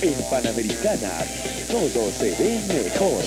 En Panamericana, todo se ve mejor.